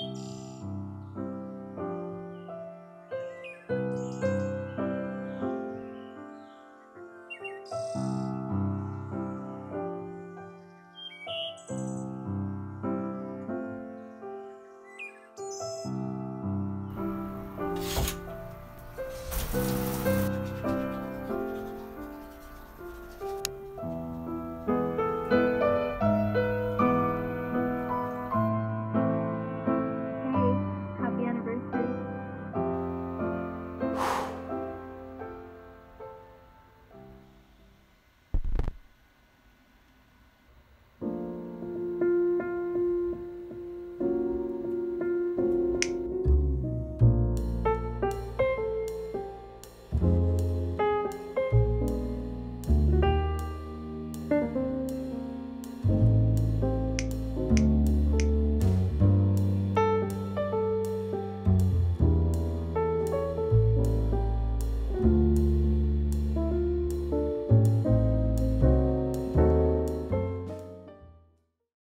Bye.